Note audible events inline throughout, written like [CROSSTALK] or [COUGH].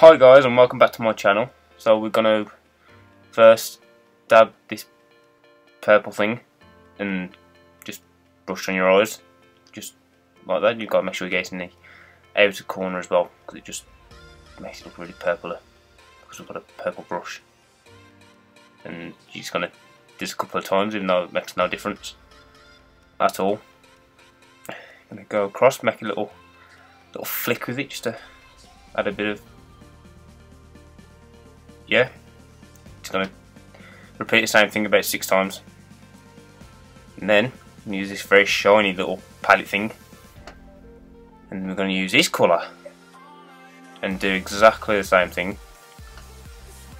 Hi guys and welcome back to my channel. So we're gonna first dab this purple thing and just brush on your eyes, just like that. You've got to make sure you're getting the outer corner as well because it just makes it look really purple because we've got a purple brush. And you're just gonna do this a couple of times even though it makes no difference at all. Gonna go across, make a little little flick with it just to add a bit of yeah. It's gonna repeat the same thing about six times. And then use this very shiny little palette thing. And we're going to use this colour. And do exactly the same thing.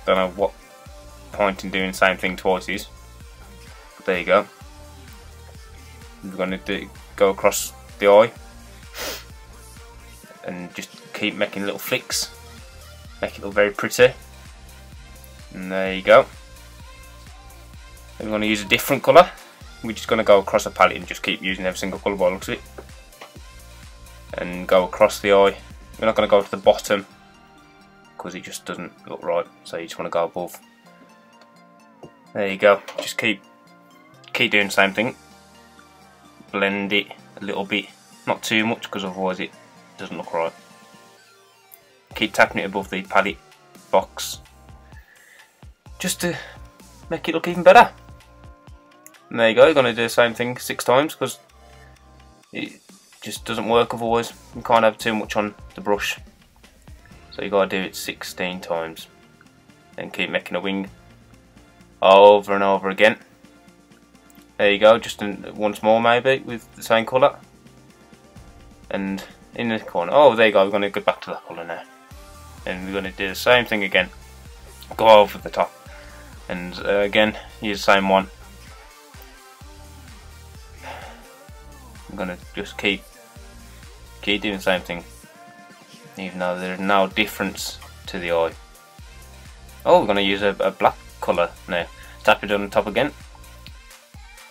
Don't know what point in doing the same thing twice is but there you go. We're going to do, go across the eye. And just keep making little flicks. Make it look very pretty and there you go. Then we're going to use a different colour. We're just going to go across the palette and just keep using every single colour by looks it. And go across the eye. We're not going to go to the bottom because it just doesn't look right so you just want to go above. There you go. Just keep keep doing the same thing. Blend it a little bit. Not too much because otherwise it doesn't look right. Keep tapping it above the palette box just to make it look even better. And there you go, going to do the same thing six times because it just doesn't work otherwise. You can't have too much on the brush. So you got to do it 16 times. Then keep making a wing over and over again. There you go, just once more maybe with the same colour. And in the corner. Oh, there you go. We're going to go back to that colour now. And we're going to do the same thing again. Go over the top. And uh, again, use the same one. I'm to just keep keep doing the same thing. Even though there's no difference to the eye. Oh, we're to use a, a black colour now. Tap it on the top again.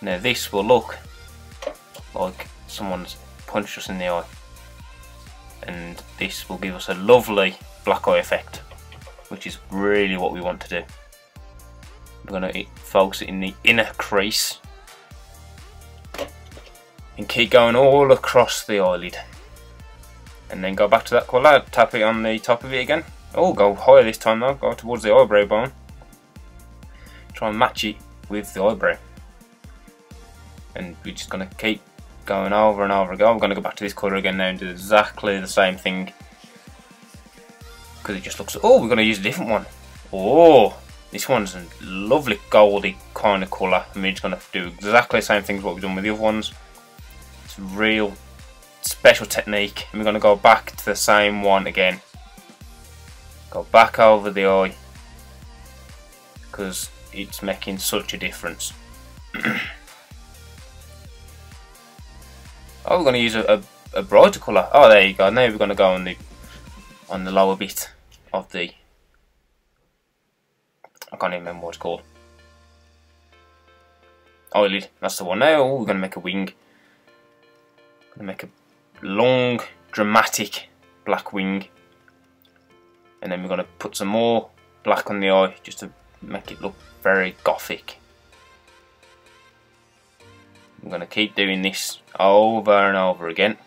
Now this will look like someone's punched us in the eye and this will give us a lovely black eye effect which is really what we want to do. We're going to focus it in the inner crease and keep going all across the eyelid and then go back to that colour, tap it on the top of it again. Oh, go higher this time though, go towards the eyebrow bone. Try and match it with the eyebrow. And we're just going to keep going over and over again. I'm going to go back to this colour again now and do exactly the same thing. Because it just looks... Oh, we're going to use a different one. Oh, this one's a lovely goldy kind of colour. And we're just going to do exactly the same thing as what we've done with the other ones. It's a real special technique. And we're going to go back to the same one again. Go back over the eye. Because it's making such a difference. [CLEARS THROAT] Oh, we're going to use a, a, a brighter colour. Oh, there you go. Now we're going to go on the on the lower bit of the. I can't even remember what it's called. Eyelid. That's the one. Now we're going to make a wing. Going to make a long, dramatic black wing, and then we're going to put some more black on the eye just to make it look very gothic. I'm going to keep doing this over and over again.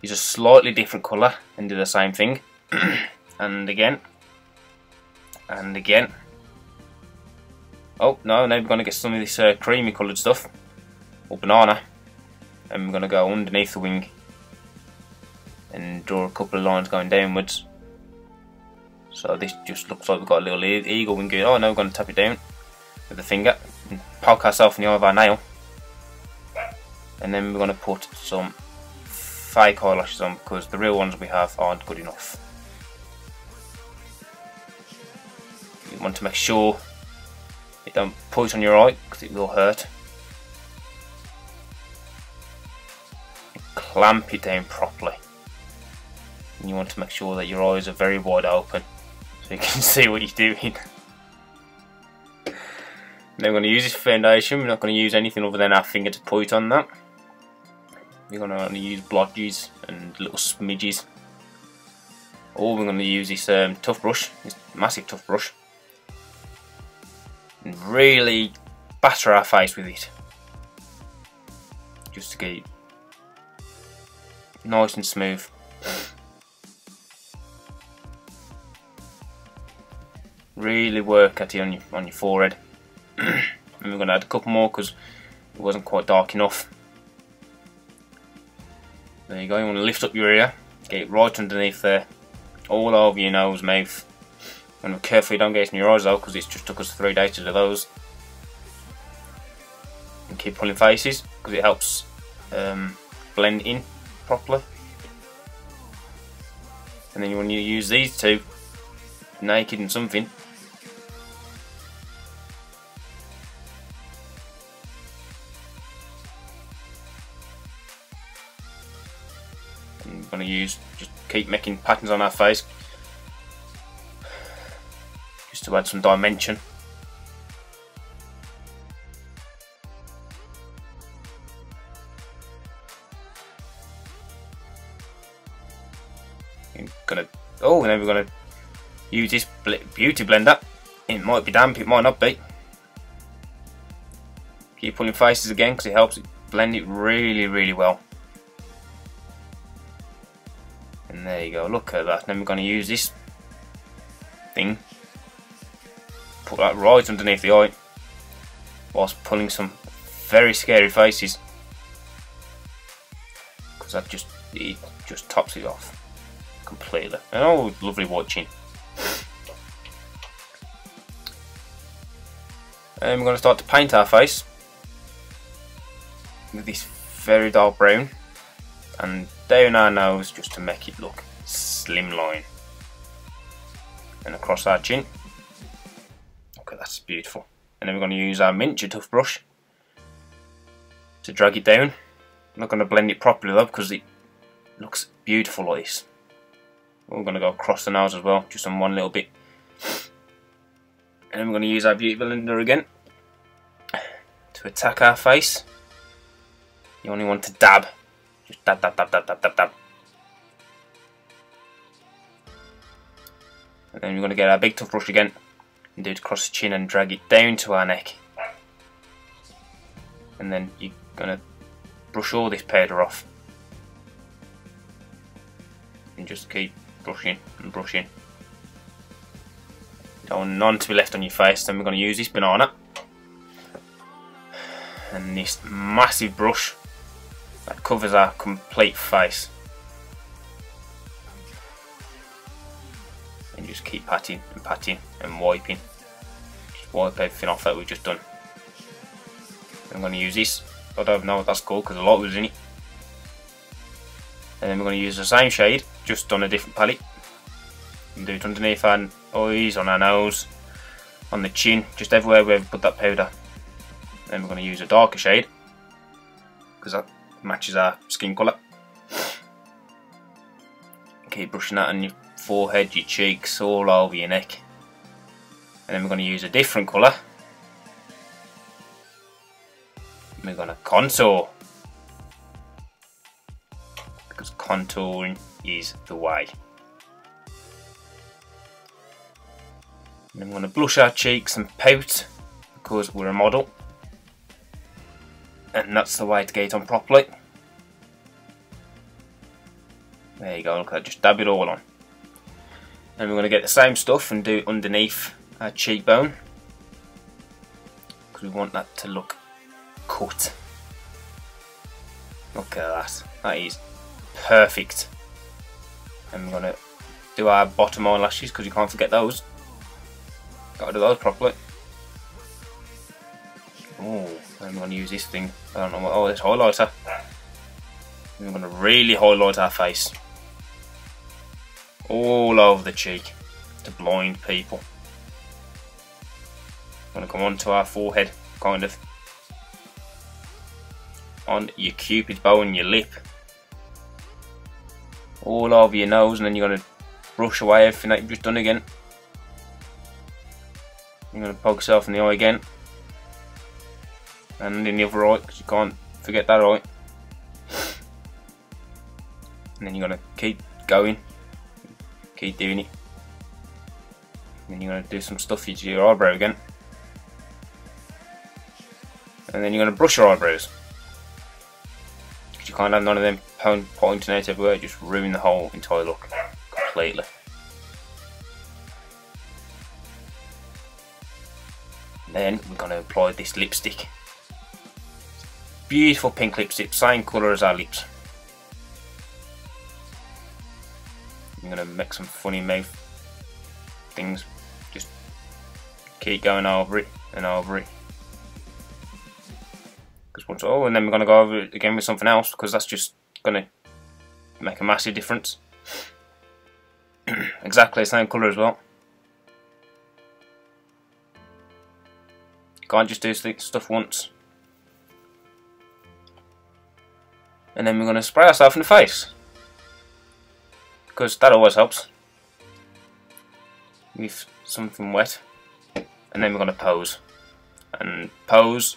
Use a slightly different colour and do the same thing. [CLEARS THROAT] and again. And again. Oh, no, now we're going to get some of this uh, creamy coloured stuff. Or banana. And we're going to go underneath the wing. And draw a couple of lines going downwards. So this just looks like we've got a little eagle wing going. Oh, no, we're going to tap it down with the finger and poke ourselves in the eye of our nail and then we're going to put some fake eyelashes on because the real ones we have aren't good enough. Want to make sure you don't put it on your eye because it will hurt. clamp it down properly. And you want to make sure that your eyes are very wide open so you can [LAUGHS] see what you're doing. Now we're going to use this foundation, we're not going to use anything other than our finger to put on that. We're going to only use blotches and little smidges. or we're going to use this um, tough brush, this massive tough brush, really batter our face with it. Just to get it nice and smooth. Really work at it on your, on your forehead. [CLEARS THROAT] and we're going to add a couple more because it wasn't quite dark enough. There you go, you want to lift up your ear, get it right underneath there, all over your nose, mouth. And be careful you don't get it in your eyes though, because it's just took us three days to do those. And keep pulling faces, because it helps um, blend in properly. And then when you use these two, naked and something. I'm going to use, just keep making patterns on our face, to add some dimension. I'm gonna oh and then we're gonna use this beauty blender. It might be damp it might not be. Keep pulling faces again because it helps it blend it really really well. And there you go look at that. Then we're going to use this thing put that right underneath the eye whilst pulling some very scary faces because that just it just tops it off completely. Oh, lovely watching. And we're going to start to paint our face with this very dark brown and down our nose just to make it look slimline. And across our chin. Okay, that's beautiful. And then we're going to use our miniature tough brush to drag it down. I'm not going to blend it properly though because it looks beautiful like this. We're going to go across the nose as well, just on one little bit. And then we're going to use our Beauty Blender again to attack our face. You only want to dab. Just dab, dab, dab, dab, dab, dab, dab. And then we're going to get our big tough brush again and do it across the chin and drag it down to our neck. And then you're going to brush all this powder off. And just keep brushing and brushing. Don't want none to be left on your face. Then we're going to use this banana and this massive brush that covers our complete face. Patting and patting and wiping. Just wipe everything off that we've just done. I'm going to use this. I don't know what that's called because a lot was in it. And then we're going to use the same shade just on a different palette. And do it underneath our eyes, on our nose, on the chin, just everywhere we've put that powder. Then we're going to use a darker shade because that matches our skin colour. Keep brushing that on your forehead, your cheeks, all over your neck. And then we're going to use a different colour. We're going to contour. Because contouring is the way. And we're going to blush our cheeks and pout because we're a model. And that's the way to get it on properly. There you go, look at that, just dab it all on. And we're going to get the same stuff and do it underneath our cheekbone. Because we want that to look cut. Look at that, that is perfect. And we're going to do our bottom eyelashes because you can't forget those. Got to do those properly. Oh, I'm going to use this thing. I don't know what. Oh, this highlighter. I'm going to really highlight our face. All over the cheek to blind people. To come onto our forehead, kind of. On your cupid bow and your lip all over your nose and then you're to brush away everything that you've just done again. You're to poke yourself in the eye again. And in the other eye, because you can't forget that eye. [LAUGHS] And then you're to keep going. Keep doing it. Then you're going to do some stuff to your eyebrow again. And then you're going to brush your eyebrows. Because you can't have none of them pointing out everywhere, just ruin the whole entire look completely. Then we're going to apply this lipstick. Beautiful pink lipstick, same colour as our lips. To make some funny mouth things. Just keep going over it and over it. Because once, oh, and then we're going to go over it again with something else because that's just going to make a massive difference. [CLEARS THROAT] exactly the same colour as well. Can't just do stuff once. And then we're going to spray ourselves in the face. Because that always helps. With something wet. And then we're going to pose. And pose.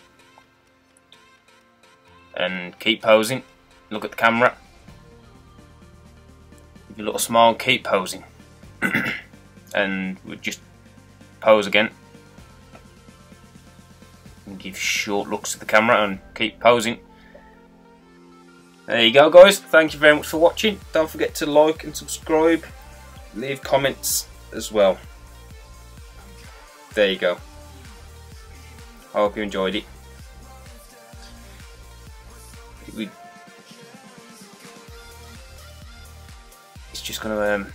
And keep posing. Look at the camera. Give a little smile, and keep posing. [CLEARS THROAT] and we just pose again and give short looks to the camera and keep posing. There you go guys, thank you very much for watching. Don't forget to like and subscribe, leave comments as well. There you go. I hope you enjoyed it. We, it's just going to um,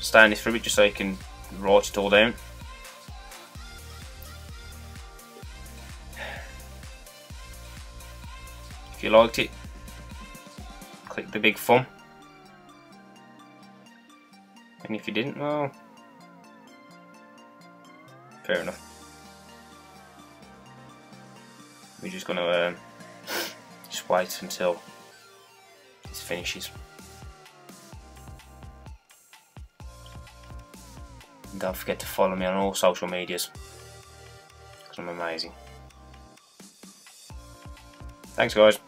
stand this for a bit just so you can write it all down. If you liked it, the big thumb. And if you didn't, well, fair enough. We're just going to uh, just wait until this finishes. And don't forget to follow me on all social medias because I'm amazing. Thanks guys.